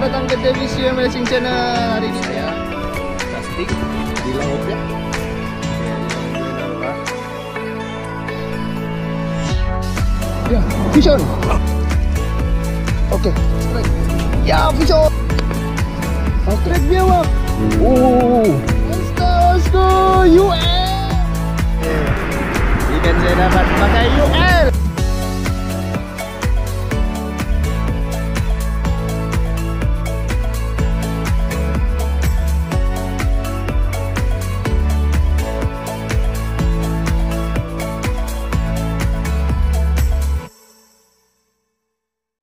selamat datang ke Davis Racing Channel. Hari ini saya casting di laut ya Ya, fish on Oke, strike Ya, fish on Oh, strike dia bang. Oh, let's go, let's go UL Ikan saya dapat pakai UL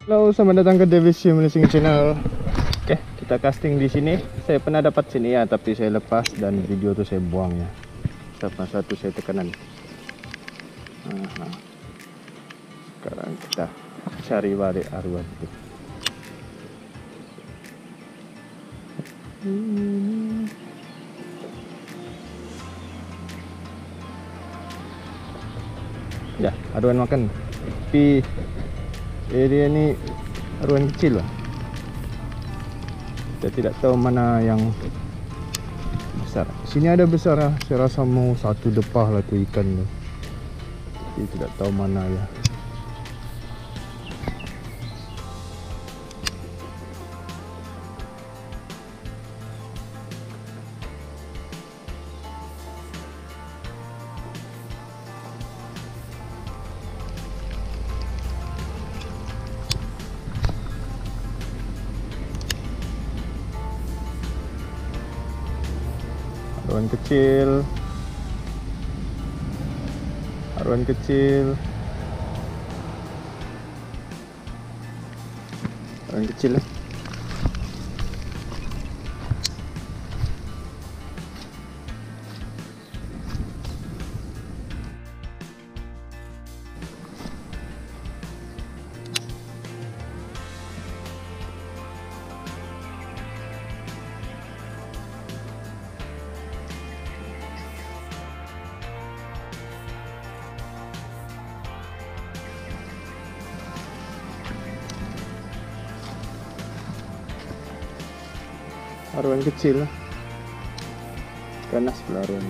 Halo, selamat datang ke Davis Racing Channel. Oke, kita casting di sini. Saya pernah dapat sini ya, tapi saya lepas dan video tuh saya buang ya. Sama satu saya tekanan. Aha. Sekarang kita cari balik arwah itu. Ya, aruan makan. Tapi area ni aruan kecil lah. Kita tidak tahu mana yang besar. Sini ada besar lah. Saya rasa mau satu depah lah tu ikan tu. Tapi tidak tahu mana ya. Aruan kecil. Aruan kecil. Aruan kecil lah. Aruan kecil. Ganas pula aruan.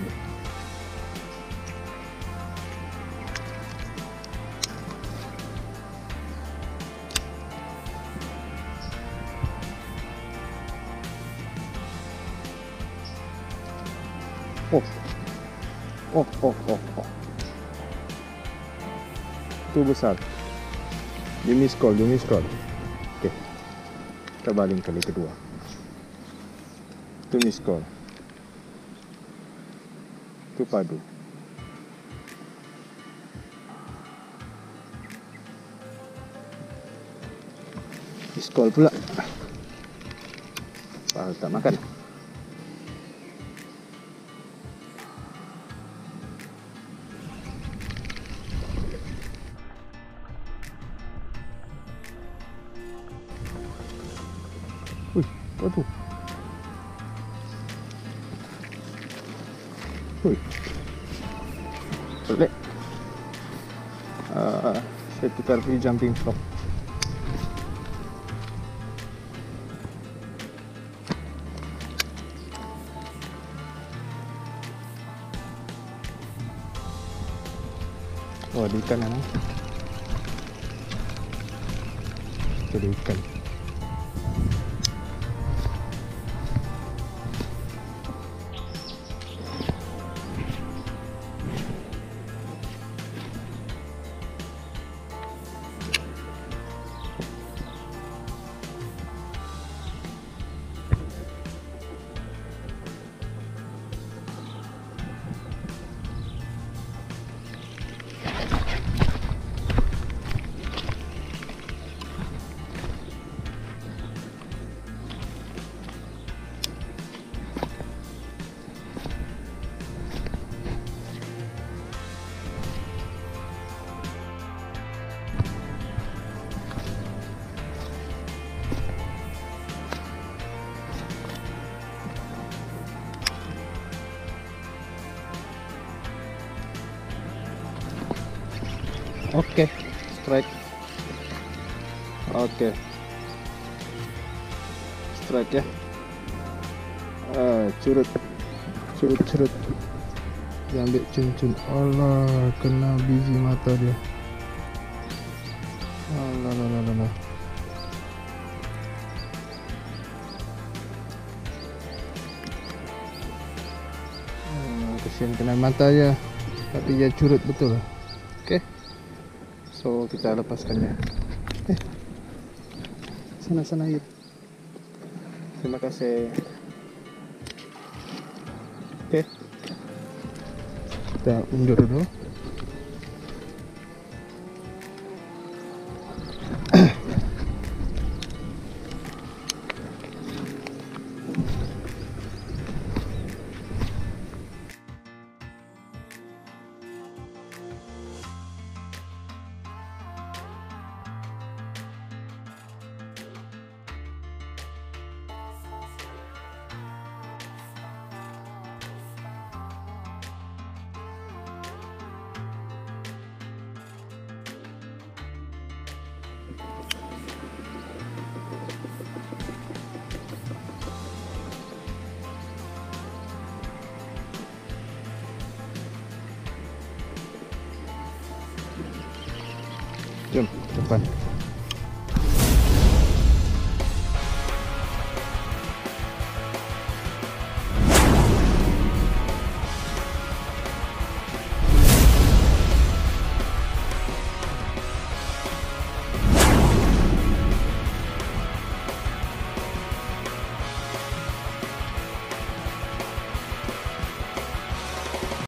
Oh. Oh, oh, oh, oh. Itu besar. Dia miss call, dia miss call. Okey. Kita baling kali kedua. Itu miss call. Itu padu. Miss call pula. Pasal tak makan. Apa tu? Boleh. Uh, saya tukar pergi jumping frog. Oh, ada ikan kan? Itu ada ikan. Oke, strike. Oke. strike ya. Ah, curut. Curut curut. Diambil cincin Allah kena biji mata dia. Allah Allah Allah Hmm, kesian kena mata ya tapi dia curut betul oke so kita lepaskannya. Eh sana sana yuk terima kasih. Oke. Kita mundur dulu 就就快